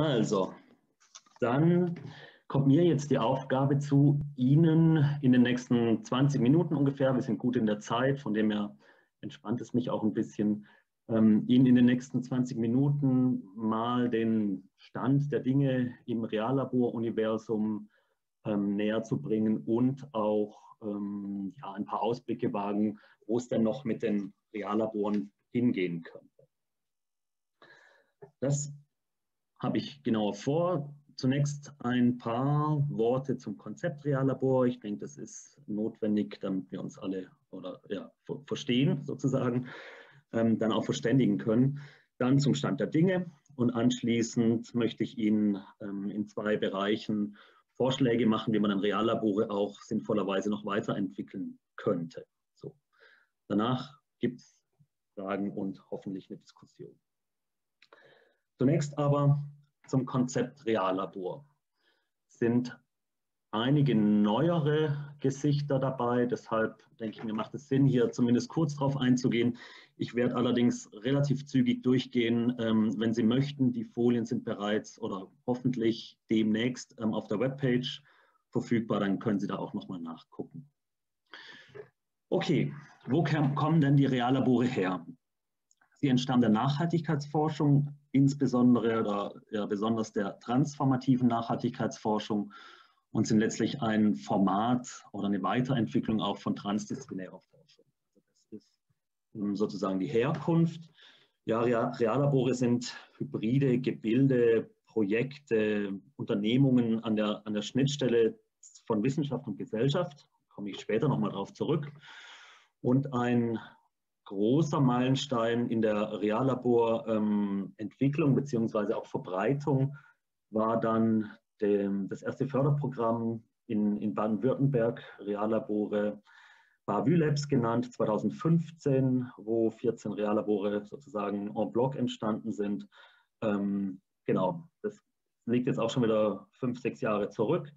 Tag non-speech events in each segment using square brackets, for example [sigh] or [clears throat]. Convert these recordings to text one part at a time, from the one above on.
Also, dann kommt mir jetzt die Aufgabe zu, Ihnen in den nächsten 20 Minuten ungefähr, wir sind gut in der Zeit, von dem her entspannt es mich auch ein bisschen, ähm, Ihnen in den nächsten 20 Minuten mal den Stand der Dinge im Reallabor-Universum ähm, näher zu bringen und auch ähm, ja, ein paar Ausblicke wagen, wo es denn noch mit den Reallaboren hingehen könnte. Das habe ich genauer vor. Zunächst ein paar Worte zum Konzept Reallabor. Ich denke, das ist notwendig, damit wir uns alle oder ja, verstehen sozusagen, ähm, dann auch verständigen können. Dann zum Stand der Dinge und anschließend möchte ich Ihnen ähm, in zwei Bereichen Vorschläge machen, wie man dann Reallabore auch sinnvollerweise noch weiterentwickeln könnte. So. Danach gibt es Fragen und hoffentlich eine Diskussion. Zunächst aber zum Konzept Reallabor. Sind einige neuere Gesichter dabei, deshalb denke ich mir, macht es Sinn, hier zumindest kurz darauf einzugehen. Ich werde allerdings relativ zügig durchgehen. Ähm, wenn Sie möchten, die Folien sind bereits oder hoffentlich demnächst ähm, auf der Webpage verfügbar, dann können Sie da auch nochmal nachgucken. Okay, wo kommen denn die Reallabore her? Sie entstammen der Nachhaltigkeitsforschung, insbesondere oder ja, besonders der transformativen Nachhaltigkeitsforschung und sind letztlich ein Format oder eine Weiterentwicklung auch von transdisziplinärer Forschung. Also das ist ähm, sozusagen die Herkunft. Ja, Reallabore sind hybride Gebilde, Projekte, Unternehmungen an der, an der Schnittstelle von Wissenschaft und Gesellschaft. Da komme ich später nochmal drauf zurück. Und ein großer Meilenstein in der Reallaborentwicklung ähm, bzw. auch Verbreitung war dann dem, das erste Förderprogramm in, in Baden-Württemberg, Reallabore BAVÜ-Labs genannt, 2015, wo 14 Reallabore sozusagen en bloc entstanden sind. Ähm, genau, das liegt jetzt auch schon wieder fünf, sechs Jahre zurück.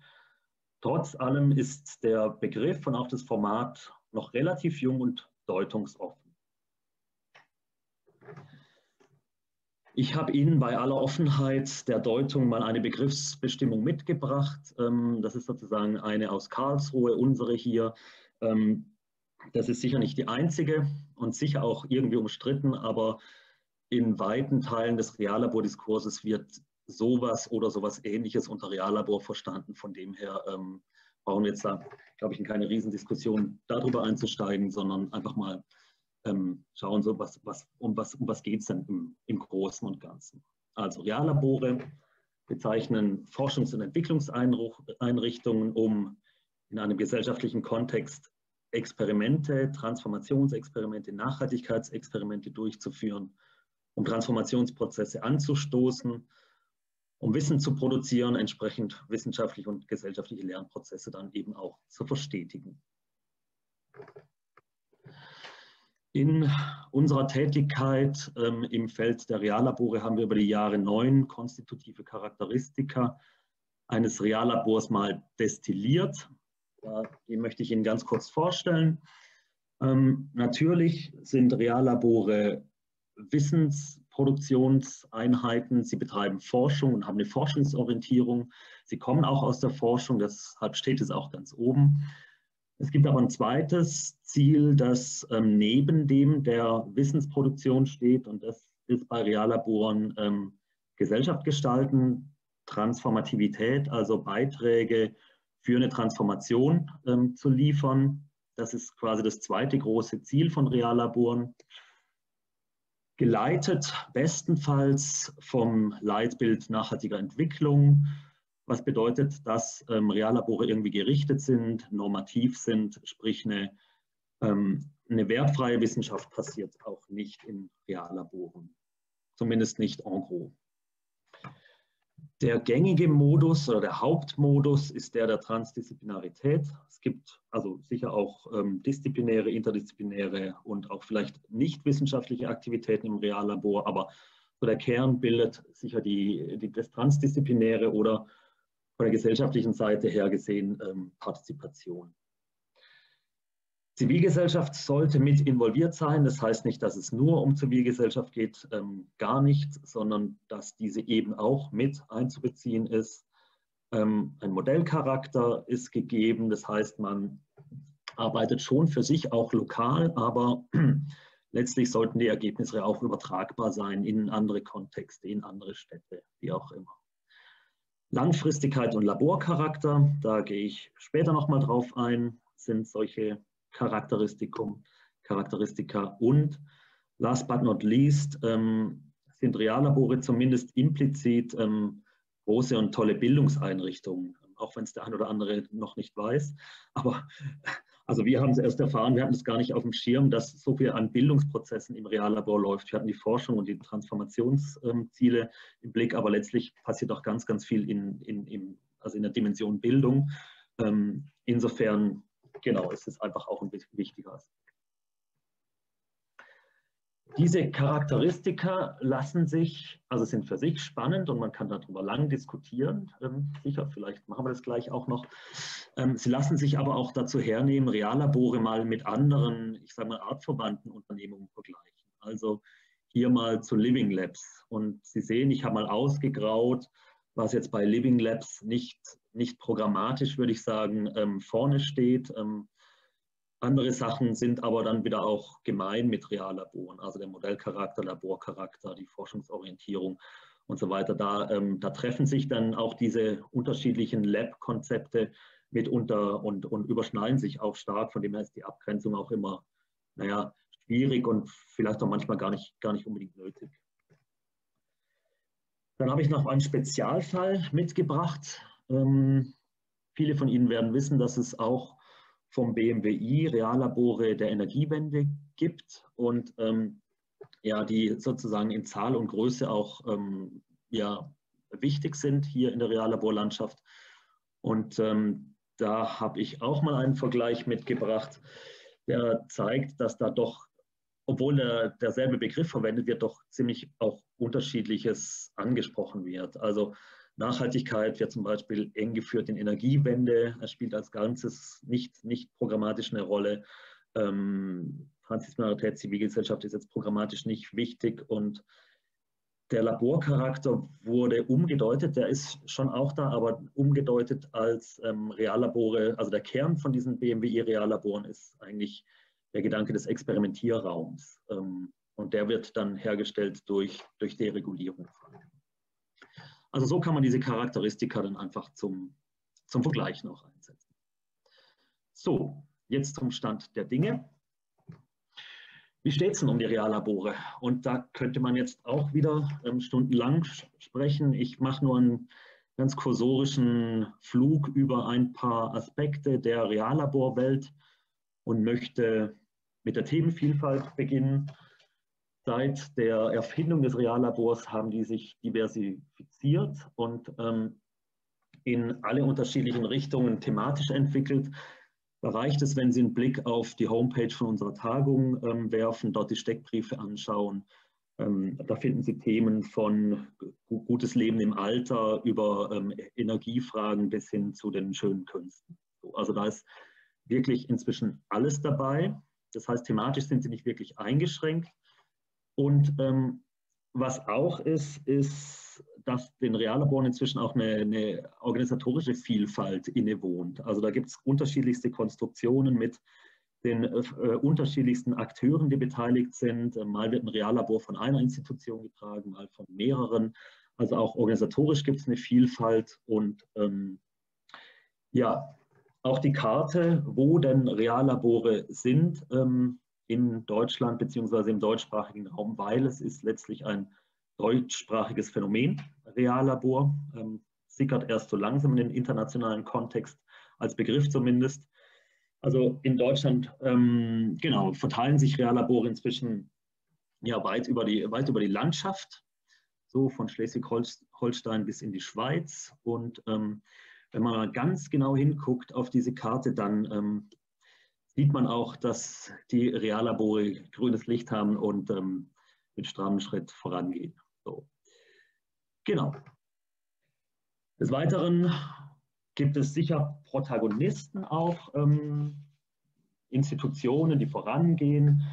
Trotz allem ist der Begriff und auch das Format noch relativ jung und deutungsoffen. Ich habe Ihnen bei aller Offenheit der Deutung mal eine Begriffsbestimmung mitgebracht. Ähm, das ist sozusagen eine aus Karlsruhe, unsere hier. Ähm, das ist sicher nicht die einzige und sicher auch irgendwie umstritten, aber in weiten Teilen des Reallabordiskurses wird sowas oder sowas ähnliches unter Reallabor verstanden. Von dem her ähm, brauchen wir jetzt da, glaube ich, in keine Riesendiskussion darüber einzusteigen, sondern einfach mal ähm, schauen, so was, was, um was, um was geht es denn im, im Großen und Ganzen. Also Reallabore bezeichnen Forschungs- und Entwicklungseinrichtungen, um in einem gesellschaftlichen Kontext Experimente, Transformationsexperimente, Nachhaltigkeitsexperimente durchzuführen, um Transformationsprozesse anzustoßen, um Wissen zu produzieren, entsprechend wissenschaftliche und gesellschaftliche Lernprozesse dann eben auch zu verstetigen. In unserer Tätigkeit ähm, im Feld der Reallabore haben wir über die Jahre neun konstitutive Charakteristika eines Reallabors mal destilliert. Die möchte ich Ihnen ganz kurz vorstellen. Ähm, natürlich sind Reallabore Wissensproduktionseinheiten. Sie betreiben Forschung und haben eine Forschungsorientierung. Sie kommen auch aus der Forschung, deshalb steht es auch ganz oben. Es gibt aber ein zweites Ziel, das ähm, neben dem der Wissensproduktion steht und das ist bei Reallaboren ähm, Gesellschaft gestalten, Transformativität, also Beiträge für eine Transformation ähm, zu liefern. Das ist quasi das zweite große Ziel von Reallaboren. Geleitet bestenfalls vom Leitbild nachhaltiger Entwicklung, was bedeutet, dass ähm, Reallabore irgendwie gerichtet sind, normativ sind, sprich eine, ähm, eine wertfreie Wissenschaft passiert auch nicht in Reallaboren, zumindest nicht en gros. Der gängige Modus oder der Hauptmodus ist der der Transdisziplinarität. Es gibt also sicher auch ähm, disziplinäre, interdisziplinäre und auch vielleicht nicht wissenschaftliche Aktivitäten im Reallabor, aber so der Kern bildet sicher die, die, das Transdisziplinäre oder von der gesellschaftlichen Seite her gesehen ähm, Partizipation. Zivilgesellschaft sollte mit involviert sein. Das heißt nicht, dass es nur um Zivilgesellschaft geht, ähm, gar nicht, sondern dass diese eben auch mit einzubeziehen ist. Ähm, ein Modellcharakter ist gegeben, das heißt, man arbeitet schon für sich auch lokal, aber [clears throat] letztlich sollten die Ergebnisse auch übertragbar sein in andere Kontexte, in andere Städte, wie auch immer. Langfristigkeit und Laborcharakter, da gehe ich später nochmal drauf ein, sind solche Charakteristikum, Charakteristika und last but not least ähm, sind Reallabore zumindest implizit ähm, große und tolle Bildungseinrichtungen, auch wenn es der ein oder andere noch nicht weiß. Aber also wir haben es erst erfahren, wir hatten es gar nicht auf dem Schirm, dass so viel an Bildungsprozessen im Reallabor läuft. Wir hatten die Forschung und die Transformationsziele im Blick, aber letztlich passiert auch ganz, ganz viel in, in, in also in der Dimension Bildung. Ähm, insofern genau, es ist einfach auch ein bisschen wichtiger Aspekt. Diese Charakteristika lassen sich, also sind für sich spannend und man kann darüber lang diskutieren. Ähm, sicher, vielleicht machen wir das gleich auch noch. Ähm, sie lassen sich aber auch dazu hernehmen, Reallabore mal mit anderen, ich sage mal, artverwandten Unternehmungen vergleichen. Also hier mal zu Living Labs. Und Sie sehen, ich habe mal ausgegraut, was jetzt bei Living Labs nicht, nicht programmatisch, würde ich sagen, ähm, vorne steht. Ähm, andere Sachen sind aber dann wieder auch gemein mit Reallaboren, also der Modellcharakter, Laborcharakter, die Forschungsorientierung und so weiter. Da, ähm, da treffen sich dann auch diese unterschiedlichen Lab-Konzepte mitunter und, und überschneiden sich auch stark. Von dem her ist die Abgrenzung auch immer, naja, schwierig und vielleicht auch manchmal gar nicht, gar nicht unbedingt nötig. Dann habe ich noch einen Spezialfall mitgebracht. Ähm, viele von Ihnen werden wissen, dass es auch vom BMWI Reallabore der Energiewende gibt und ähm, ja, die sozusagen in Zahl und Größe auch ähm, ja, wichtig sind hier in der Reallaborlandschaft. Und ähm, da habe ich auch mal einen Vergleich mitgebracht, der zeigt, dass da doch, obwohl der, derselbe Begriff verwendet wird, doch ziemlich auch unterschiedliches angesprochen wird. Also Nachhaltigkeit wird zum Beispiel eng geführt in Energiewende. Es spielt als Ganzes nicht, nicht programmatisch eine Rolle. Ähm, Transdisziplinarität, Zivilgesellschaft ist jetzt programmatisch nicht wichtig und der Laborcharakter wurde umgedeutet, der ist schon auch da, aber umgedeutet als ähm, Reallabore. Also der Kern von diesen BMWI-Reallaboren ist eigentlich der Gedanke des Experimentierraums. Ähm, und der wird dann hergestellt durch, durch Deregulierung. Also so kann man diese Charakteristika dann einfach zum, zum Vergleich noch einsetzen. So, jetzt zum Stand der Dinge. Wie steht es denn um die Reallabore? Und da könnte man jetzt auch wieder ähm, stundenlang sprechen. Ich mache nur einen ganz kursorischen Flug über ein paar Aspekte der Reallaborwelt und möchte mit der Themenvielfalt beginnen Seit der Erfindung des Reallabors haben die sich diversifiziert und ähm, in alle unterschiedlichen Richtungen thematisch entwickelt. Da reicht es, wenn Sie einen Blick auf die Homepage von unserer Tagung ähm, werfen, dort die Steckbriefe anschauen. Ähm, da finden Sie Themen von gutes Leben im Alter über ähm, Energiefragen bis hin zu den schönen Künsten. Also da ist wirklich inzwischen alles dabei. Das heißt, thematisch sind Sie nicht wirklich eingeschränkt. Und ähm, was auch ist, ist, dass den Reallaboren inzwischen auch eine, eine organisatorische Vielfalt innewohnt. Also da gibt es unterschiedlichste Konstruktionen mit den äh, unterschiedlichsten Akteuren, die beteiligt sind. Mal wird ein Reallabor von einer Institution getragen, mal von mehreren. Also auch organisatorisch gibt es eine Vielfalt und ähm, ja, auch die Karte, wo denn Reallabore sind, ähm, in Deutschland beziehungsweise im deutschsprachigen Raum, weil es ist letztlich ein deutschsprachiges Phänomen, Reallabor, ähm, sickert erst so langsam in den internationalen Kontext, als Begriff zumindest. Also in Deutschland, ähm, genau, verteilen sich Reallabore inzwischen ja, weit, über die, weit über die Landschaft, so von Schleswig-Holstein bis in die Schweiz. Und ähm, wenn man mal ganz genau hinguckt auf diese Karte, dann ähm, sieht man auch, dass die Reallabore grünes Licht haben und ähm, mit strammem Schritt vorangehen. So. Genau. Des Weiteren gibt es sicher Protagonisten auch ähm, Institutionen, die vorangehen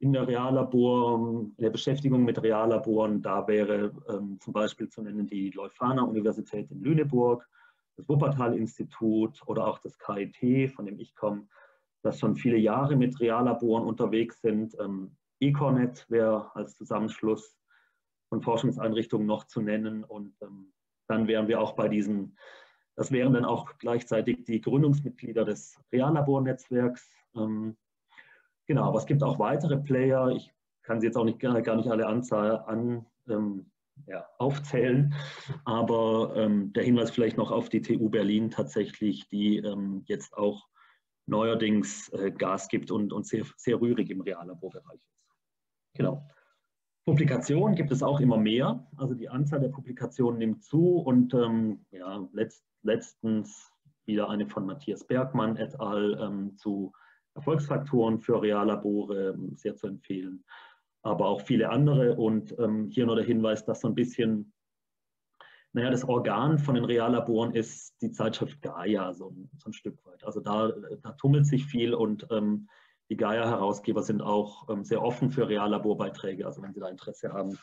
in der Reallabor, in der Beschäftigung mit Reallaboren. Da wäre ähm, zum Beispiel zu nennen die Leuphana-Universität in Lüneburg, das Wuppertal-Institut oder auch das KIT, von dem ich komme, das schon viele Jahre mit Reallaboren unterwegs sind. Ähm, Ecornet wäre als Zusammenschluss von Forschungseinrichtungen noch zu nennen und ähm, dann wären wir auch bei diesen, das wären dann auch gleichzeitig die Gründungsmitglieder des Reallabor-Netzwerks. Ähm, genau, aber es gibt auch weitere Player. Ich kann sie jetzt auch nicht, gar nicht alle Anzahl an, ähm, ja, aufzählen, aber ähm, der Hinweis vielleicht noch auf die TU Berlin tatsächlich, die ähm, jetzt auch neuerdings äh, Gas gibt und, und sehr, sehr rührig im Reallaborbereich ist. Genau. Publikationen gibt es auch immer mehr. Also die Anzahl der Publikationen nimmt zu und ähm, ja, letzt, letztens wieder eine von Matthias Bergmann et al. Ähm, zu Erfolgsfaktoren für Reallabore ähm, sehr zu empfehlen, aber auch viele andere. Und ähm, hier nur der Hinweis, dass so ein bisschen, naja, das Organ von den Reallaboren ist die Zeitschrift Gaia, so, so ein Stück weit. Also da, da tummelt sich viel und ähm, die Gaia-Herausgeber sind auch ähm, sehr offen für Reallaborbeiträge, also wenn Sie da Interesse haben.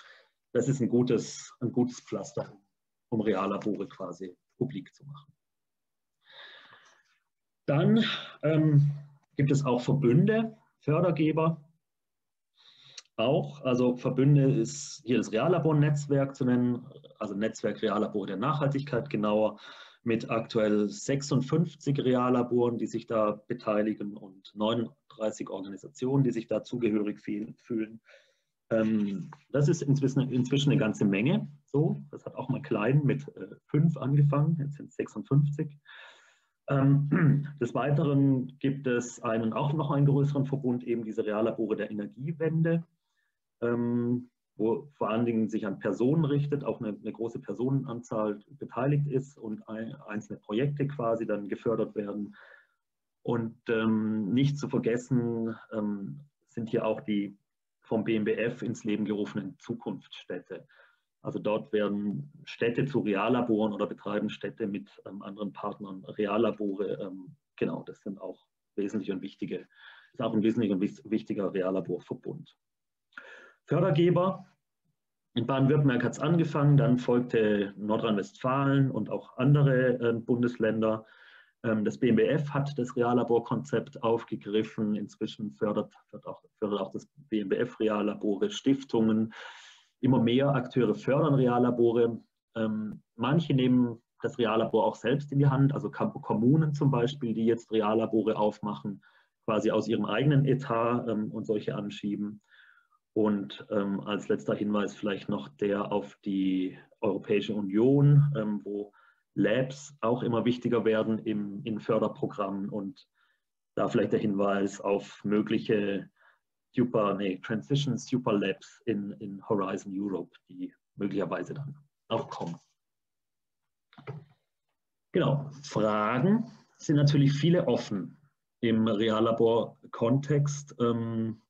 Das ist ein gutes, ein gutes Pflaster, um Reallabore quasi publik zu machen. Dann ähm, gibt es auch Verbünde, Fördergeber. Auch, also Verbünde ist hier das Reallabor-Netzwerk zu nennen, also Netzwerk Reallabor der Nachhaltigkeit genauer mit aktuell 56 Reallaboren, die sich da beteiligen und 39 Organisationen, die sich da zugehörig fühlen. Ähm, das ist inzwischen, inzwischen eine ganze Menge. So, das hat auch mal klein mit äh, fünf angefangen, jetzt sind es 56. Ähm, des Weiteren gibt es einen auch noch einen größeren Verbund, eben diese Reallabore der Energiewende. Ähm, wo vor allen Dingen sich an Personen richtet, auch eine, eine große Personenanzahl beteiligt ist und ein, einzelne Projekte quasi dann gefördert werden. Und ähm, nicht zu vergessen ähm, sind hier auch die vom BMBF ins Leben gerufenen Zukunftsstädte. Also dort werden Städte zu Reallaboren oder betreiben Städte mit ähm, anderen Partnern Reallabore. Ähm, genau, das sind auch wesentliche und wichtige, ist auch ein wesentlicher und wichtiger Reallaborverbund. Fördergeber. In Baden-Württemberg hat es angefangen, dann folgte Nordrhein-Westfalen und auch andere äh, Bundesländer. Ähm, das BMBF hat das Reallaborkonzept aufgegriffen. Inzwischen fördert, fördert, auch, fördert auch das BMBF Reallabore, Stiftungen. Immer mehr Akteure fördern Reallabore. Ähm, manche nehmen das Reallabor auch selbst in die Hand, also Kommunen zum Beispiel, die jetzt Reallabore aufmachen, quasi aus ihrem eigenen Etat ähm, und solche anschieben. Und ähm, als letzter Hinweis vielleicht noch der auf die Europäische Union, ähm, wo Labs auch immer wichtiger werden im, in Förderprogrammen und da vielleicht der Hinweis auf mögliche Super, nee, Transition Super Labs in, in Horizon Europe, die möglicherweise dann auch kommen. Genau, Fragen sind natürlich viele offen im Reallabor-Kontext. Ähm,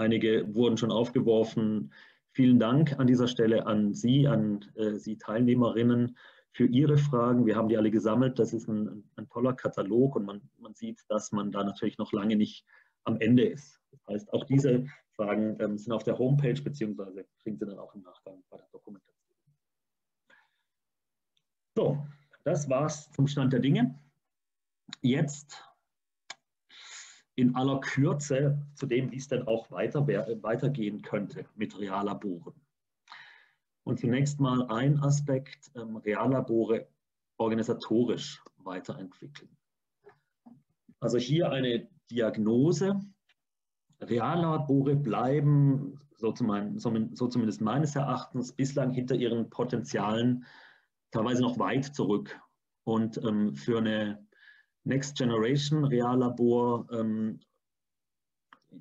Einige wurden schon aufgeworfen. Vielen Dank an dieser Stelle an Sie, an äh, Sie Teilnehmerinnen für Ihre Fragen. Wir haben die alle gesammelt. Das ist ein, ein toller Katalog und man, man, sieht, dass man da natürlich noch lange nicht am Ende ist. Das heißt, auch diese Fragen ähm, sind auf der Homepage beziehungsweise kriegen Sie dann auch im Nachgang bei der Dokumentation. So, das war's zum Stand der Dinge. Jetzt in aller Kürze zu dem, wie es denn auch weiter, weitergehen könnte mit Reallaboren. Und zunächst mal ein Aspekt, ähm, Reallabore organisatorisch weiterentwickeln. Also hier eine Diagnose. Reallabore bleiben, so, zum, so zumindest meines Erachtens, bislang hinter ihren Potenzialen teilweise noch weit zurück. Und ähm, für eine Next Generation Reallabor ähm,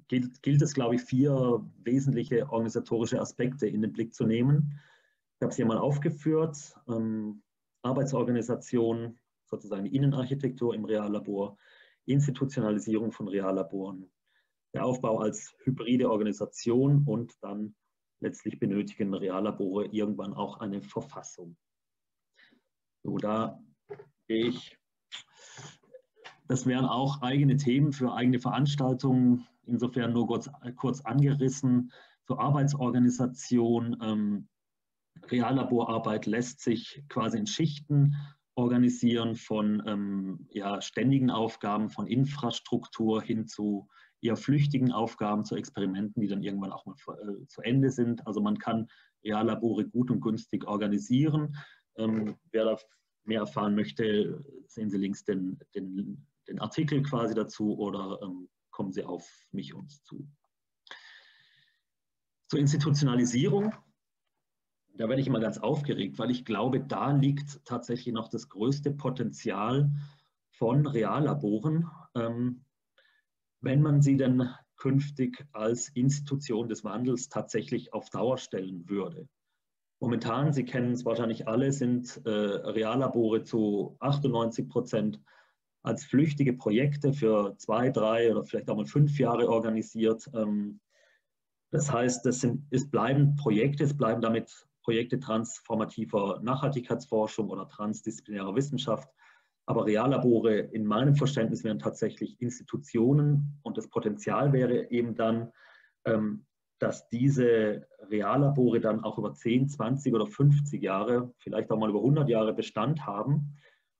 gilt, gilt es, glaube ich, vier wesentliche organisatorische Aspekte in den Blick zu nehmen. Ich habe sie mal aufgeführt. Ähm, Arbeitsorganisation, sozusagen Innenarchitektur im Reallabor, Institutionalisierung von Reallaboren, der Aufbau als hybride Organisation und dann letztlich benötigen Reallabore irgendwann auch eine Verfassung. So, da gehe ich Das wären auch eigene Themen für eigene Veranstaltungen, insofern nur kurz, kurz angerissen. Zur Arbeitsorganisation. Ähm, Reallaborarbeit lässt sich quasi in Schichten organisieren von ähm, ja, ständigen Aufgaben, von Infrastruktur hin zu eher flüchtigen Aufgaben, zu Experimenten, die dann irgendwann auch mal äh, zu Ende sind. Also man kann Reallabore gut und günstig organisieren. Ähm, wer da mehr erfahren möchte, sehen Sie links den, den, den Artikel quasi dazu oder ähm, kommen Sie auf mich uns zu. Zur Institutionalisierung, da werde ich immer ganz aufgeregt, weil ich glaube, da liegt tatsächlich noch das größte Potenzial von Reallaboren, ähm, wenn man sie denn künftig als Institution des Wandels tatsächlich auf Dauer stellen würde. Momentan, Sie kennen es wahrscheinlich alle, sind äh, Reallabore zu 98 Prozent als flüchtige Projekte für zwei, drei oder vielleicht auch mal fünf Jahre organisiert. Ähm, das heißt, das sind, es bleiben Projekte, es bleiben damit Projekte transformativer Nachhaltigkeitsforschung oder transdisziplinärer Wissenschaft. Aber Reallabore in meinem Verständnis wären tatsächlich Institutionen und das Potenzial wäre eben dann, ähm, dass diese Reallabore dann auch über 10, 20 oder 50 Jahre, vielleicht auch mal über 100 Jahre Bestand haben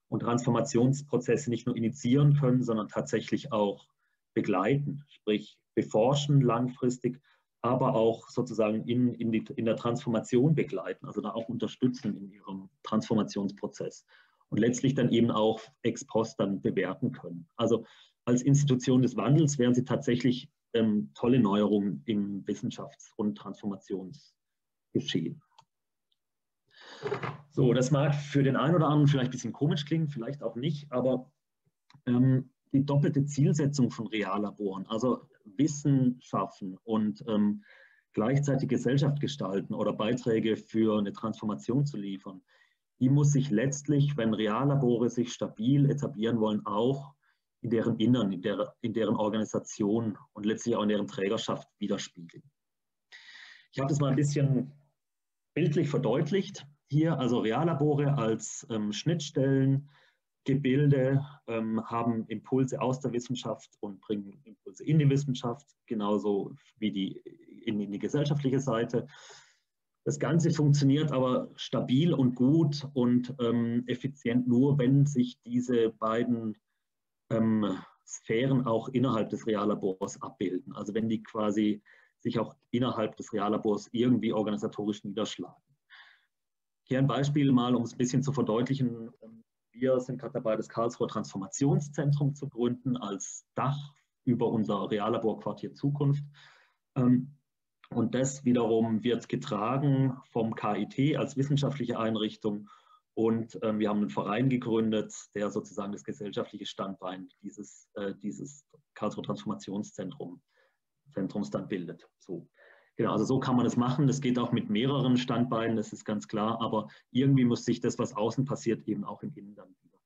und Transformationsprozesse nicht nur initiieren können, sondern tatsächlich auch begleiten, sprich beforschen langfristig, aber auch sozusagen in, in, die, in der Transformation begleiten, also da auch unterstützen in ihrem Transformationsprozess und letztlich dann eben auch ex post dann bewerten können. Also als Institution des Wandels wären sie tatsächlich ähm, tolle Neuerungen im Wissenschafts- und Transformationsgeschehen. So, das mag für den einen oder anderen vielleicht ein bisschen komisch klingen, vielleicht auch nicht, aber ähm, die doppelte Zielsetzung von Reallaboren, also Wissen schaffen und ähm, gleichzeitig Gesellschaft gestalten oder Beiträge für eine Transformation zu liefern, die muss sich letztlich, wenn Reallabore sich stabil etablieren wollen, auch in deren Innern, in, der, in deren Organisation und letztlich auch in deren Trägerschaft widerspiegeln. Ich habe das mal ein bisschen bildlich verdeutlicht hier, also Reallabore als ähm, Schnittstellen, Gebilde ähm, haben Impulse aus der Wissenschaft und bringen Impulse in die Wissenschaft, genauso wie die in, in die gesellschaftliche Seite. Das Ganze funktioniert aber stabil und gut und ähm, effizient nur, wenn sich diese beiden ähm, Sphären auch innerhalb des Reallabors abbilden. Also wenn die quasi sich auch innerhalb des Reallabors irgendwie organisatorisch niederschlagen. Hier ein Beispiel mal, um es ein bisschen zu verdeutlichen. Wir sind gerade dabei, das Karlsruher Transformationszentrum zu gründen als Dach über unser Reallaborquartier Zukunft. Ähm, und das wiederum wird getragen vom KIT als wissenschaftliche Einrichtung und ähm, wir haben einen Verein gegründet, der sozusagen das gesellschaftliche Standbein dieses, äh, dieses Karlsruher Transformationszentrums dann bildet. So. Genau, also so kann man das machen. Das geht auch mit mehreren Standbeinen, das ist ganz klar. Aber irgendwie muss sich das, was außen passiert, eben auch im Innen dann wieder.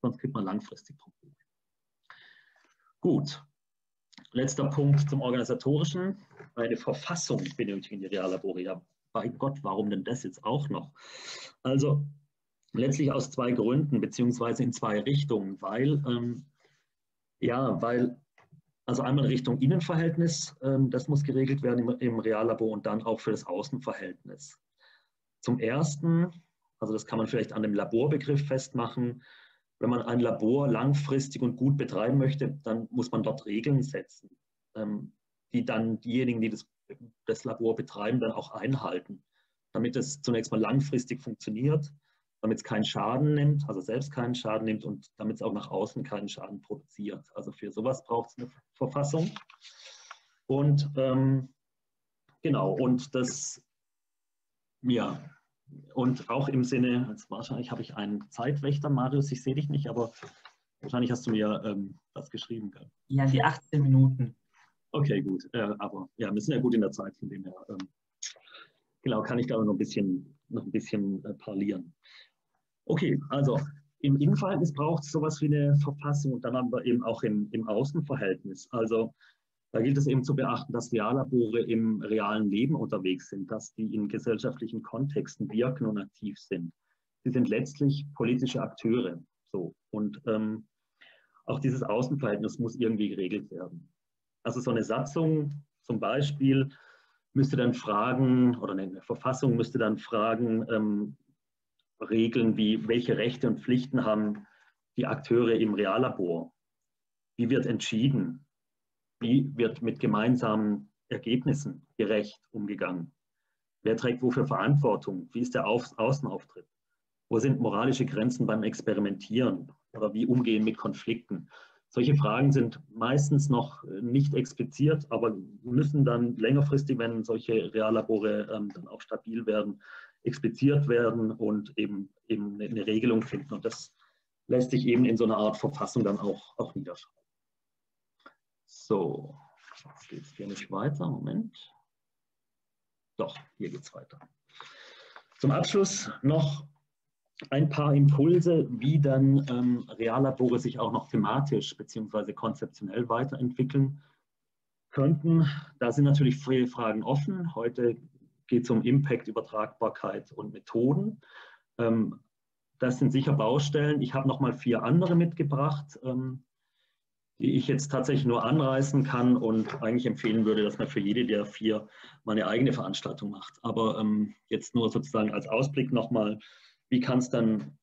Sonst kriegt man langfristig Probleme. Gut. Letzter Punkt zum Organisatorischen. Eine Verfassung benötigen die Reallabore. Ja, bei Gott, warum denn das jetzt auch noch? Also Letztlich aus zwei Gründen, beziehungsweise in zwei Richtungen, weil, ähm, ja, weil, also einmal Richtung Innenverhältnis, ähm, das muss geregelt werden im, Reallabor und dann auch für das Außenverhältnis. Zum Ersten, also das kann man vielleicht an dem Laborbegriff festmachen, wenn man ein Labor langfristig und gut betreiben möchte, dann muss man dort Regeln setzen, ähm, die dann diejenigen, die das, das Labor betreiben, dann auch einhalten, damit es zunächst mal langfristig funktioniert damit es keinen Schaden nimmt, also selbst keinen Schaden nimmt und damit es auch nach außen keinen Schaden produziert. Also für sowas braucht es eine Verfassung. Und ähm, genau, und das, ja, und auch im Sinne, jetzt wahrscheinlich habe ich einen Zeitwächter, Marius, ich sehe dich nicht, aber wahrscheinlich hast du mir ähm, was geschrieben. Gell? Ja, die 18 Minuten. Okay, gut. Äh, aber ja, wir sind ja gut in der Zeit, von dem her. Ähm, genau, kann ich da noch ein bisschen, noch ein bisschen äh, parlieren. Okay, also im Innenverhältnis braucht es sowas wie eine Verfassung und dann haben wir eben auch im, im Außenverhältnis. Also da gilt es eben zu beachten, dass Reallabore im realen Leben unterwegs sind, dass die in gesellschaftlichen Kontexten wirken und aktiv sind. Sie sind letztlich politische Akteure. So. Und, ähm, auch dieses Außenverhältnis muss irgendwie geregelt werden. Also so eine Satzung zum Beispiel müsste dann fragen, oder eine Verfassung müsste dann fragen, ähm, Regeln wie, welche Rechte und Pflichten haben die Akteure im Reallabor? Wie wird entschieden? Wie wird mit gemeinsamen Ergebnissen gerecht umgegangen? Wer trägt wofür Verantwortung? Wie ist der Auf Außenauftritt? Wo sind moralische Grenzen beim Experimentieren? Oder wie umgehen mit Konflikten? Solche Fragen sind meistens noch nicht expliziert, aber müssen dann längerfristig, wenn solche Reallabore ähm, dann auch stabil werden, expliziert werden und eben, eben eine Regelung finden. Und das lässt sich eben in so einer Art Verfassung dann auch, auch niederschreiben. So, jetzt geht es hier nicht weiter. Moment. Doch, hier geht es weiter. Zum Abschluss noch ein paar Impulse, wie dann ähm, Reallabore sich auch noch thematisch bzw. konzeptionell weiterentwickeln könnten. Da sind natürlich viele Fragen offen. Heute geht es um Impact, Übertragbarkeit und Methoden. Ähm, das sind sicher Baustellen. Ich habe noch mal vier andere mitgebracht, ähm, die ich jetzt tatsächlich nur anreißen kann und eigentlich empfehlen würde, dass man für jede der vier mal eine eigene Veranstaltung macht. Aber ähm, jetzt nur sozusagen als Ausblick nochmal, wie kann es dann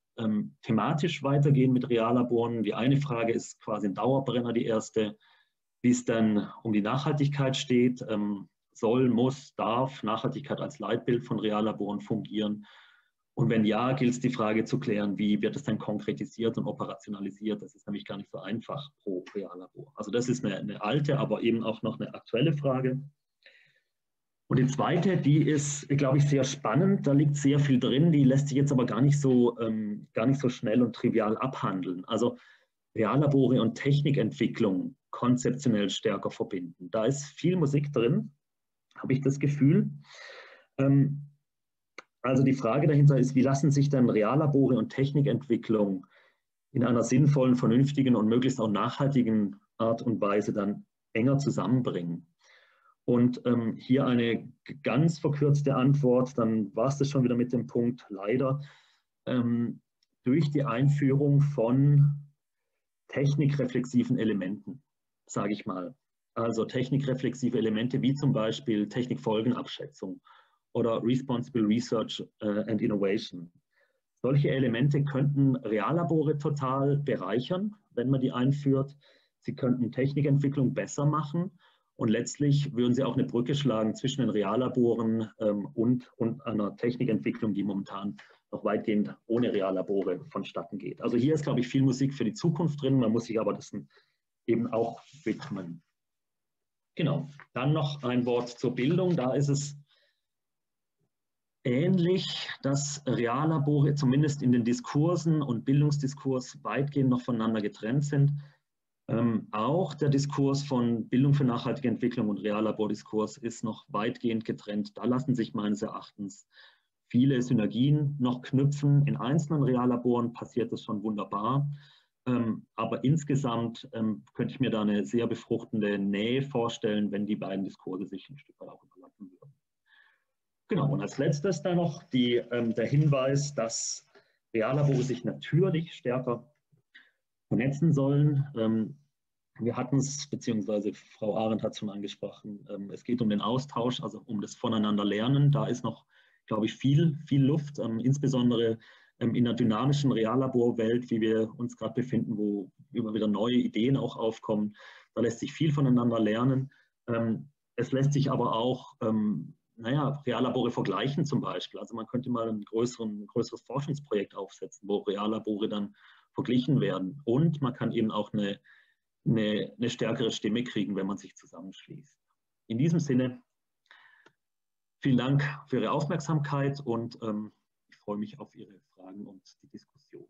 thematisch weitergehen mit Reallaboren? Die eine Frage ist quasi ein Dauerbrenner, die erste, wie es dann um die Nachhaltigkeit steht. Ähm, soll, muss, darf Nachhaltigkeit als Leitbild von Reallaboren fungieren? Und wenn ja, gilt es die Frage zu klären, wie wird es dann konkretisiert und operationalisiert? Das ist nämlich gar nicht so einfach pro Reallabor. Also das ist eine, eine alte, aber eben auch noch eine aktuelle Frage. Und die zweite, die ist, glaube ich, sehr spannend. Da liegt sehr viel drin. Die lässt sich jetzt aber gar nicht so, ähm, gar nicht so schnell und trivial abhandeln. Also Reallabore und Technikentwicklung konzeptionell stärker verbinden. Da ist viel Musik drin habe ich das Gefühl. Ähm, also die Frage dahinter ist, wie lassen sich dann Reallabore und Technikentwicklung in einer sinnvollen, vernünftigen und möglichst auch nachhaltigen Art und Weise dann enger zusammenbringen? Und ähm, hier eine ganz verkürzte Antwort, dann war es das schon wieder mit dem Punkt, leider, ähm, durch die Einführung von technikreflexiven Elementen, sage ich mal also technikreflexive Elemente wie zum Beispiel Technikfolgenabschätzung oder Responsible Research äh, and Innovation. Solche Elemente könnten Reallabore total bereichern, wenn man die einführt. Sie könnten Technikentwicklung besser machen und letztlich würden sie auch eine Brücke schlagen zwischen den Reallaboren ähm, und, und einer Technikentwicklung, die momentan noch weitgehend ohne Reallabore vonstatten geht. Also hier ist, glaube ich, viel Musik für die Zukunft drin. Man muss sich aber das eben auch widmen. Genau, dann noch ein Wort zur Bildung. Da ist es ähnlich, dass Reallabore zumindest in den Diskursen und Bildungsdiskurs weitgehend noch voneinander getrennt sind. Ähm, auch der Diskurs von Bildung für nachhaltige Entwicklung und Reallabordiskurs ist noch weitgehend getrennt. Da lassen sich meines Erachtens viele Synergien noch knüpfen. In einzelnen Reallaboren passiert das schon wunderbar. Ähm, aber insgesamt ähm, könnte ich mir da eine sehr befruchtende Nähe vorstellen, wenn die beiden Diskurse sich ein Stück weit auch überlappen würden. Genau, und als letztes dann noch die, ähm, der Hinweis, dass Reallabore sich natürlich stärker vernetzen sollen. Wir hatten es, beziehungsweise Frau Arendt hat es schon angesprochen, es geht um den Austausch, also um das Voneinanderlernen. Da ist noch, glaube ich, viel, viel Luft, insbesondere in einer dynamischen Reallaborwelt, wie wir uns gerade befinden, wo immer wieder neue Ideen auch aufkommen. Da lässt sich viel voneinander lernen. Ähm, es lässt sich aber auch, ähm, naja, Reallabore vergleichen zum Beispiel. Also man könnte mal ein, größeren, ein größeres Forschungsprojekt aufsetzen, wo Reallabore dann verglichen werden. Und man kann eben auch eine, eine, eine stärkere Stimme kriegen, wenn man sich zusammenschließt. In diesem Sinne, vielen Dank für Ihre Aufmerksamkeit und ähm, ich freue mich auf Ihre Fragen und die Diskussion.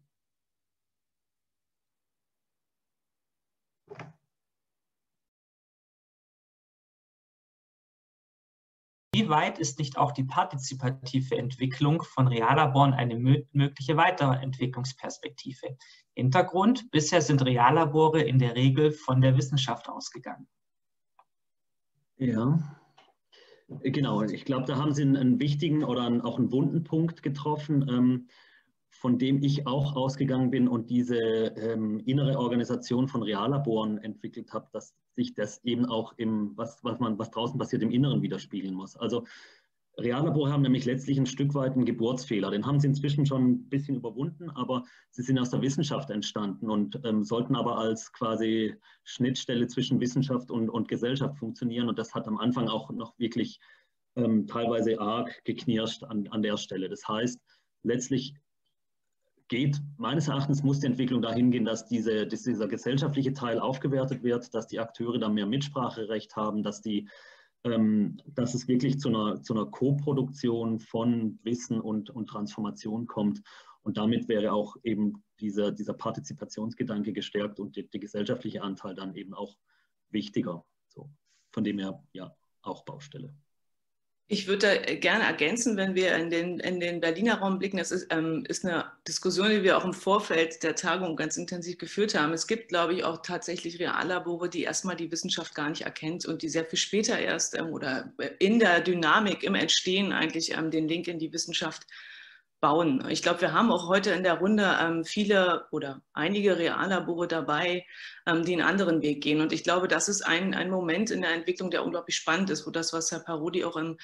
Wie weit ist nicht auch die partizipative Entwicklung von Reallaboren eine mögliche Weiterentwicklungsperspektive? Hintergrund, bisher sind Reallabore in der Regel von der Wissenschaft ausgegangen. Ja, genau. Ich glaube, da haben Sie einen, wichtigen oder einen, auch einen wunden Punkt getroffen. Ähm, von dem ich auch ausgegangen bin und diese ähm, innere Organisation von Reallaboren entwickelt habe, dass sich das eben auch im, was, was man, was draußen passiert, im Inneren widerspiegeln muss. Also Reallabore haben nämlich letztlich ein Stück weit einen Geburtsfehler. Den haben sie inzwischen schon ein bisschen überwunden, aber sie sind aus der Wissenschaft entstanden und ähm, sollten aber als quasi Schnittstelle zwischen Wissenschaft und, und Gesellschaft funktionieren. Und das hat am Anfang auch noch wirklich ähm, teilweise arg geknirscht an, an der Stelle. Das heißt, letztlich geht, meines Erachtens muss die Entwicklung dahin gehen, dass, diese, dass dieser gesellschaftliche Teil aufgewertet wird, dass die Akteure dann mehr Mitspracherecht haben, dass, die, ähm, dass es wirklich zu einer, zu einer Co-Produktion von Wissen und, und Transformation kommt. Und damit wäre auch eben dieser, dieser Partizipationsgedanke gestärkt und der gesellschaftliche Anteil dann eben auch wichtiger. So, von dem her, ja, auch Baustelle. Ich würde da äh, gerne ergänzen, wenn wir in den, in den Berliner Raum blicken. Das ist, ähm, ist eine Diskussion, die wir auch im Vorfeld der Tagung ganz intensiv geführt haben. Es gibt, glaube ich, auch tatsächlich Reallabore, die erstmal die Wissenschaft gar nicht erkennt und die sehr viel später erst ähm, oder in der Dynamik, im Entstehen eigentlich ähm, den Link in die Wissenschaft bauen. Ich glaube, wir haben auch heute in der Runde ähm, viele oder einige Reallabore dabei, ähm, die einen anderen Weg gehen. Und ich glaube, das ist ein, ein Moment in der Entwicklung, der unglaublich spannend ist, wo das, was Herr Parodi auch im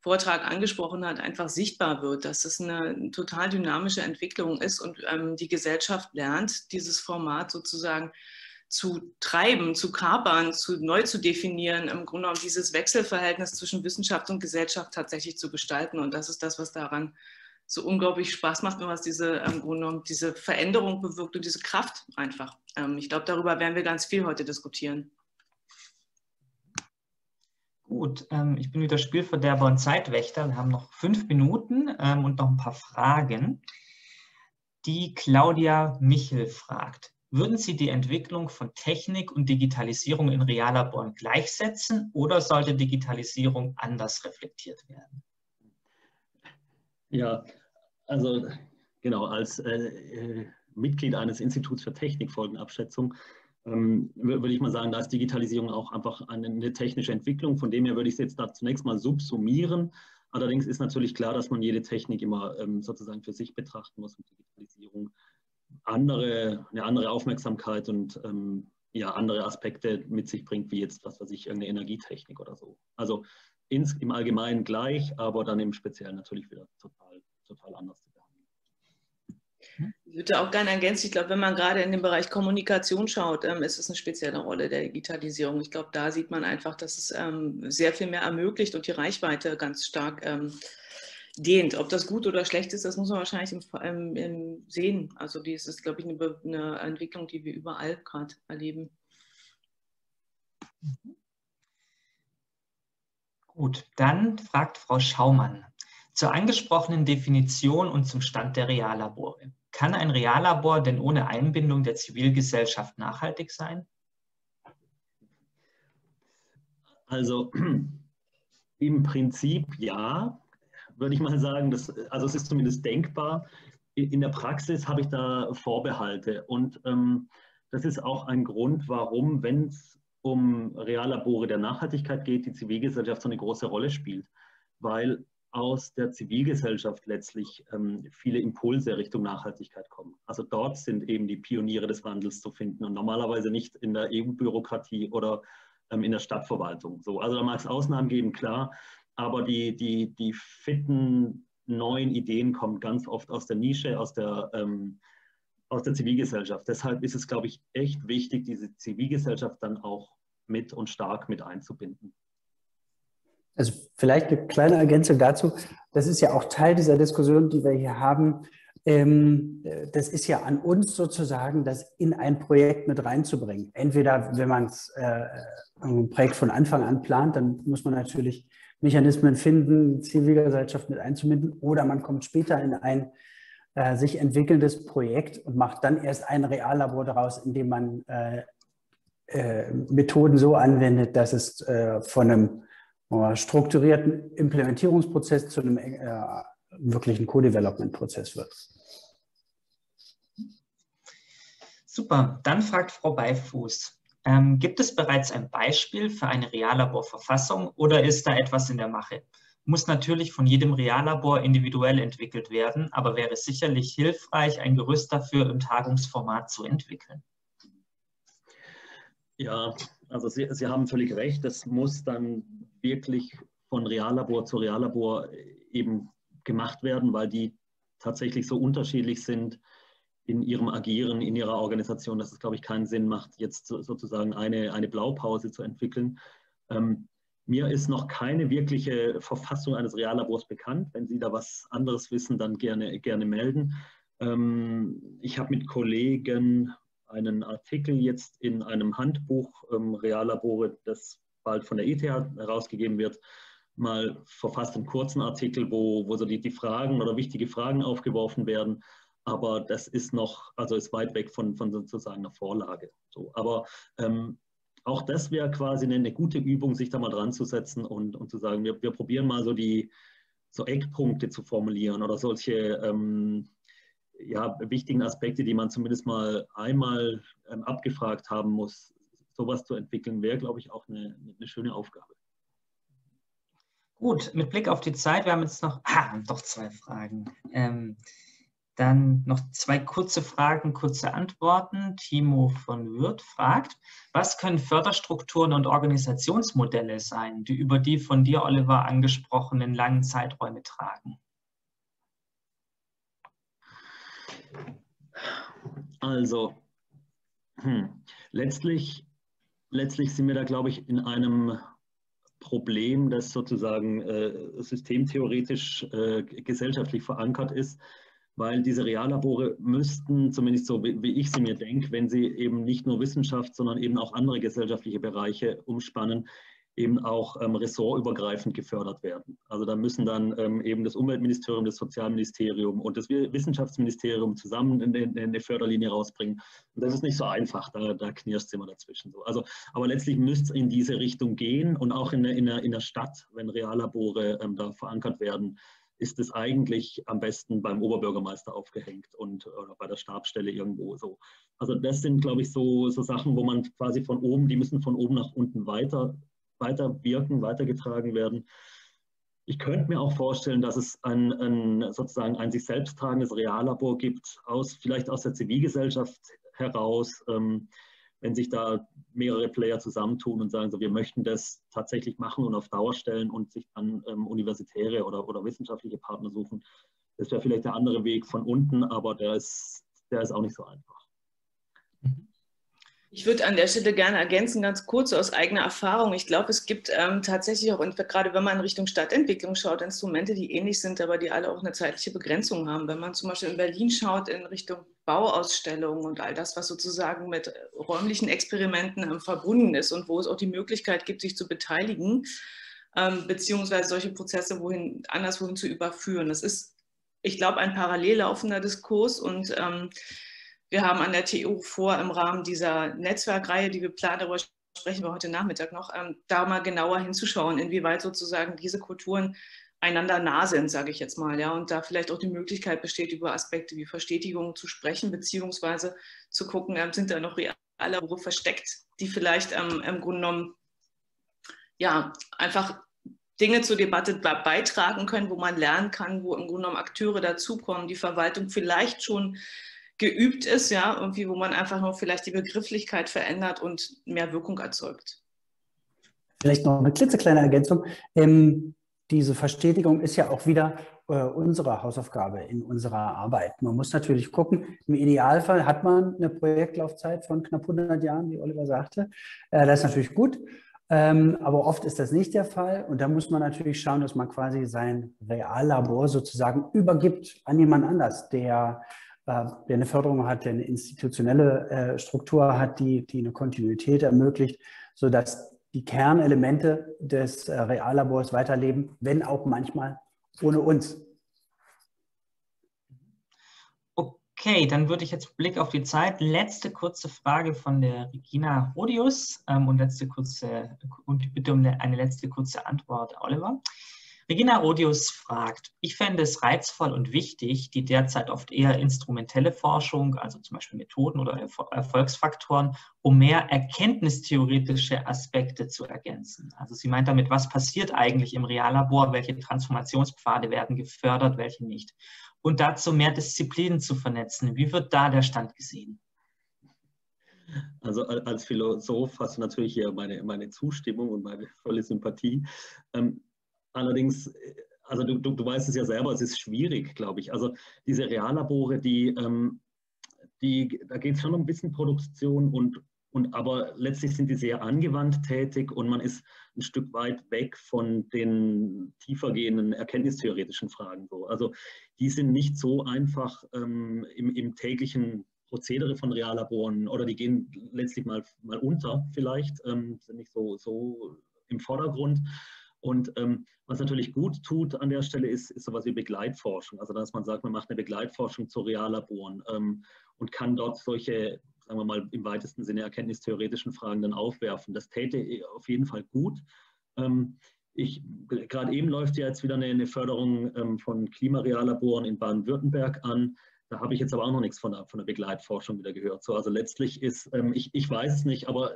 Vortrag angesprochen hat, einfach sichtbar wird, dass es eine total dynamische Entwicklung ist und ähm, die Gesellschaft lernt, dieses Format sozusagen zu treiben, zu kapern, zu neu zu definieren, im Grunde genommen dieses Wechselverhältnis zwischen Wissenschaft und Gesellschaft tatsächlich zu gestalten. Und das ist das, was daran so unglaublich Spaß macht, wenn man diese, ähm, diese Veränderung bewirkt und diese Kraft einfach. Ähm, ich glaube, darüber werden wir ganz viel heute diskutieren. Gut, ähm, ich bin wieder Spielverderber und Zeitwächter. Wir haben noch fünf Minuten und noch ein paar Fragen. Die Claudia Michel fragt, würden Sie die Entwicklung von Technik und Digitalisierung in Reallaboren gleichsetzen oder sollte Digitalisierung anders reflektiert werden? Ja, also genau, als äh, äh, Mitglied eines Instituts für Technikfolgenabschätzung ähm, würde ich mal sagen, da ist Digitalisierung auch einfach eine, eine, technische Entwicklung. Von dem her würde ich es jetzt da zunächst mal subsumieren. Allerdings ist natürlich klar, dass man jede Technik immer ähm, sozusagen für sich betrachten muss und Digitalisierung andere, eine andere Aufmerksamkeit und ähm, ja, andere Aspekte mit sich bringt, wie jetzt, was weiß ich, irgendeine Energietechnik oder so. Also ins, im Allgemeinen gleich, aber dann im Speziellen natürlich wieder total, total anders zu behandeln. Ich würde auch gerne ergänzen, ich glaube, wenn man gerade in den Bereich Kommunikation schaut, ähm, ist es eine spezielle Rolle der Digitalisierung. Ich glaube, da sieht man einfach, dass es ähm, sehr viel mehr ermöglicht und die Reichweite ganz stark ähm, dehnt. Ob das gut oder schlecht ist, das muss man wahrscheinlich im, im, im sehen. Also dies ist, glaube ich, eine, eine Entwicklung, die wir überall gerade erleben. Mhm. Gut, dann fragt Frau Schaumann. Zur angesprochenen Definition und zum Stand der Reallabore. Kann ein Reallabor denn ohne Einbindung der Zivilgesellschaft nachhaltig sein? Also [clears throat] im Prinzip ja, würde ich mal sagen. Das, also es ist zumindest denkbar. In der Praxis habe ich da Vorbehalte. Und ähm, das ist auch ein Grund, warum, wenn es um Reallabore der Nachhaltigkeit geht, die Zivilgesellschaft so eine große Rolle spielt, weil aus der Zivilgesellschaft letztlich ähm, viele Impulse Richtung Nachhaltigkeit kommen. Also dort sind eben die Pioniere des Wandels zu finden und normalerweise nicht in der EU-Bürokratie oder ähm, in der Stadtverwaltung. So, also da mag es Ausnahmen geben, klar, aber die, die, die fitten neuen Ideen kommen ganz oft aus der Nische, aus der ähm, aus der Zivilgesellschaft. Deshalb ist es, glaube ich, echt wichtig, diese Zivilgesellschaft dann auch mit und stark mit einzubinden. Also vielleicht eine kleine Ergänzung dazu. Das ist ja auch Teil dieser Diskussion, die wir hier haben. Ähm, das ist ja an uns sozusagen, das in ein Projekt mit reinzubringen. Entweder, wenn man äh, ein Projekt von Anfang an plant, dann muss man natürlich Mechanismen finden, Zivilgesellschaft mit einzubinden, oder man kommt später in ein äh, sich entwickelndes Projekt und macht dann erst ein Reallabor daraus, in dem man äh, Methoden so anwendet, dass es äh, von einem strukturierten Implementierungsprozess zu einem äh, wirklichen Co-Development-Prozess wird. Super, dann fragt Frau Beifuß, ähm, gibt es bereits ein Beispiel für eine Reallaborverfassung oder ist da etwas in der Mache? muss natürlich von jedem Reallabor individuell entwickelt werden, aber wäre sicherlich hilfreich, ein Gerüst dafür im Tagungsformat zu entwickeln. Ja, also Sie, Sie haben völlig recht. Das muss dann wirklich von Reallabor zu Reallabor eben gemacht werden, weil die tatsächlich so unterschiedlich sind in ihrem Agieren, in ihrer Organisation, dass es, glaube ich, keinen Sinn macht, jetzt sozusagen eine, eine Blaupause zu entwickeln. Ähm, mir ist noch keine wirkliche Verfassung eines Reallabors bekannt. Wenn Sie da was anderes wissen, dann gerne, gerne melden. Ähm, ich habe mit Kollegen einen Artikel jetzt in einem Handbuch ähm, Reallabore, das bald von der ETH herausgegeben wird, mal verfasst, einen kurzen Artikel, wo, wo so die, die Fragen oder wichtige Fragen aufgeworfen werden. Aber das ist noch, also ist weit weg von, von sozusagen einer Vorlage. So, aber ähm, auch das wäre quasi eine, eine, gute Übung, sich da mal dran zu setzen und, und zu sagen, wir, wir probieren mal so die so Eckpunkte zu formulieren oder solche ähm, ja, wichtigen Aspekte, die man zumindest mal einmal ähm, abgefragt haben muss. Sowas zu entwickeln, wäre, glaube ich, auch eine, eine schöne Aufgabe. Gut, mit Blick auf die Zeit, wir haben jetzt noch, ah, doch zwei Fragen. Ähm, dann noch zwei kurze Fragen, kurze Antworten. Timo von Würth fragt, was können Förderstrukturen und Organisationsmodelle sein, die über die von dir, Oliver, angesprochenen langen Zeiträume tragen? Also, hm, letztlich, letztlich sind wir da, glaube ich, in einem Problem, das sozusagen äh, systemtheoretisch äh, gesellschaftlich verankert ist weil diese Reallabore müssten, zumindest so wie, ich sie mir denke, wenn sie eben nicht nur Wissenschaft, sondern eben auch andere gesellschaftliche Bereiche umspannen, eben auch ähm, ressortübergreifend gefördert werden. Also da müssen dann ähm, eben das Umweltministerium, das Sozialministerium und das Wissenschaftsministerium zusammen in, in, in eine Förderlinie rausbringen. Und das ist nicht so einfach, da, da knirscht es immer dazwischen. So. Also, aber letztlich müsste es in diese Richtung gehen und auch in der, in der, in der Stadt, wenn Reallabore ähm, da verankert werden, ist es eigentlich am besten beim Oberbürgermeister aufgehängt und oder bei der Stabsstelle irgendwo so. Also das sind, glaube ich, so, so Sachen, wo man quasi von oben, die müssen von oben nach unten weiter, weiter wirken, weitergetragen werden. Ich könnte mir auch vorstellen, dass es ein, ein sozusagen ein sich selbst tragendes Reallabor gibt, aus, vielleicht aus der Zivilgesellschaft heraus. Ähm, wenn sich da mehrere Player zusammentun und sagen, so wir möchten das tatsächlich machen und auf Dauer stellen und sich dann ähm, universitäre oder, oder wissenschaftliche Partner suchen, das wäre vielleicht der andere Weg von unten, aber der ist, der ist auch nicht so einfach. Ich würde an der Stelle gerne ergänzen, ganz kurz aus eigener Erfahrung. Ich glaube, es gibt ähm, tatsächlich auch, gerade wenn man in Richtung Stadtentwicklung schaut, Instrumente, die ähnlich sind, aber die alle auch eine zeitliche Begrenzung haben. Wenn man zum Beispiel in Berlin schaut in Richtung Bauausstellungen und all das, was sozusagen mit räumlichen Experimenten ähm, verbunden ist und wo es auch die Möglichkeit gibt, sich zu beteiligen, ähm, beziehungsweise solche Prozesse wohin, anderswohin zu überführen. Das ist, ich glaube, ein parallel laufender Diskurs und ähm, wir haben an der TU vor, im Rahmen dieser Netzwerkreihe, die wir planen, darüber sprechen wir heute Nachmittag noch, ähm, da mal genauer hinzuschauen, inwieweit sozusagen diese Kulturen einander nah sind, sage ich jetzt mal, ja, und da vielleicht auch die Möglichkeit besteht, über Aspekte wie Verstetigung zu sprechen, beziehungsweise zu gucken, ähm, sind da noch reale Berufe versteckt, die vielleicht ähm, im Grunde genommen ja einfach Dinge zur Debatte beitragen können, wo man lernen kann, wo im Grunde genommen Akteure dazukommen, die Verwaltung vielleicht schon geübt ist, ja, irgendwie, wo man einfach nur vielleicht die Begrifflichkeit verändert und mehr Wirkung erzeugt. Vielleicht noch eine klitzekleine Ergänzung. Ähm, diese Verstetigung ist ja auch wieder äh, unsere Hausaufgabe in unserer Arbeit. Man muss natürlich gucken, im Idealfall hat man eine Projektlaufzeit von knapp 100 Jahren, wie Oliver sagte. Äh, das ist natürlich gut. Ähm, aber oft ist das nicht der Fall. Und da muss man natürlich schauen, dass man quasi sein Reallabor sozusagen übergibt an jemand anders, der der eine Förderung hat, der eine institutionelle äh, Struktur hat, die, die eine Kontinuität ermöglicht, sodass die Kernelemente des äh, Reallabors weiterleben, wenn auch manchmal ohne uns. Okay, dann würde ich jetzt Blick auf die Zeit. Letzte kurze Frage von der Regina Rodius ähm, und letzte kurze und bitte um eine letzte kurze Antwort, Oliver. Regina Odius fragt, ich fände es reizvoll und wichtig, die derzeit oft eher instrumentelle Forschung, also zum Beispiel Methoden oder Erfolgsfaktoren, um mehr erkenntnistheoretische Aspekte zu ergänzen. Also sie meint damit, was passiert eigentlich im Reallabor, welche Transformationspfade werden gefördert, welche nicht. Und dazu mehr Disziplinen zu vernetzen. Wie wird da der Stand gesehen? Also als Philosoph hast du natürlich hier meine, meine Zustimmung und meine volle Sympathie. Ähm, allerdings, also du, du, du, weißt es ja selber, es ist schwierig, glaube ich. Also diese Reallabore, die, ähm, die, da geht es schon um ein bisschen Produktion und, und aber letztlich sind die sehr angewandt tätig und man ist ein Stück weit weg von den tiefergehenden erkenntnistheoretischen Fragen. So. Also die sind nicht so einfach ähm, im, im täglichen Prozedere von Reallaboren oder die gehen letztlich mal, mal unter vielleicht, ähm, sind nicht so, so im Vordergrund. Und ähm, was natürlich gut tut an der Stelle ist, ist sowas wie Begleitforschung. Also dass man sagt, man macht eine Begleitforschung zu Reallaboren ähm, und kann dort solche, sagen wir mal, im weitesten Sinne erkenntnistheoretischen Fragen dann aufwerfen. Das täte auf jeden Fall gut. Ähm, ich, gerade eben läuft ja jetzt wieder eine, eine Förderung ähm, von Klimareallaboren in Baden-Württemberg an. Da habe ich jetzt aber auch noch nichts von der, von der Begleitforschung wieder gehört. So, also letztlich ist, ähm, ich, ich weiß es nicht, aber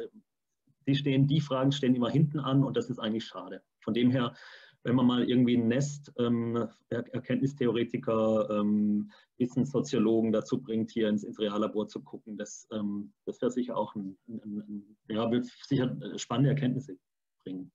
die, stehen, die Fragen stehen immer hinten an und das ist eigentlich schade. Von dem her, wenn man mal irgendwie ein Nest ähm, Erkenntnistheoretiker, ähm, Wissenssoziologen dazu bringt, hier ins, ins Reallabor zu gucken, das, ähm, das wäre sicher auch ein, ein, ein, ja, wird sicher spannende Erkenntnisse bringen.